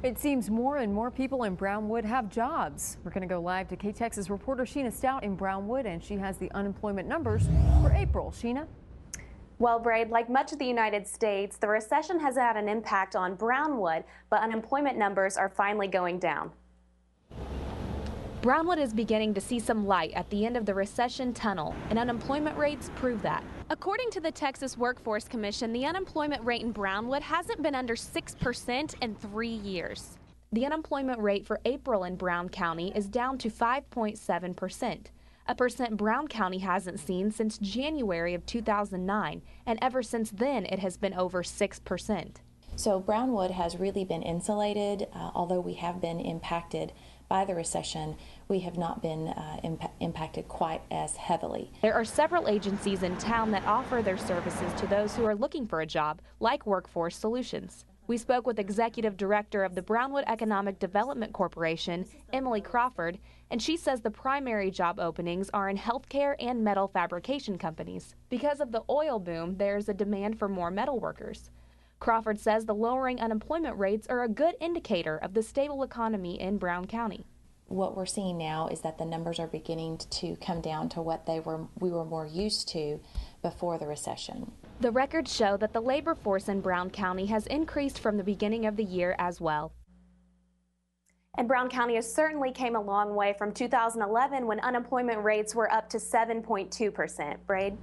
It seems more and more people in Brownwood have jobs. We're going to go live to KTXS reporter Sheena Stout in Brownwood, and she has the unemployment numbers for April. Sheena? Well, Braid, like much of the United States, the recession has had an impact on Brownwood, but unemployment numbers are finally going down. Brownwood is beginning to see some light at the end of the recession tunnel, and unemployment rates prove that. According to the Texas Workforce Commission, the unemployment rate in Brownwood hasn't been under 6% in three years. The unemployment rate for April in Brown County is down to 5.7% a percent Brown County hasn't seen since January of 2009, and ever since then it has been over 6%. So Brownwood has really been insulated, uh, although we have been impacted by the recession, we have not been uh, imp impacted quite as heavily. There are several agencies in town that offer their services to those who are looking for a job, like Workforce Solutions. We spoke with Executive Director of the Brownwood Economic Development Corporation, Emily Crawford, and she says the primary job openings are in healthcare and metal fabrication companies. Because of the oil boom, there's a demand for more metal workers. Crawford says the lowering unemployment rates are a good indicator of the stable economy in Brown County. What we're seeing now is that the numbers are beginning to come down to what they were we were more used to before the recession. The records show that the labor force in Brown County has increased from the beginning of the year as well. And Brown County has certainly came a long way from 2011 when unemployment rates were up to 7.2%. Braid?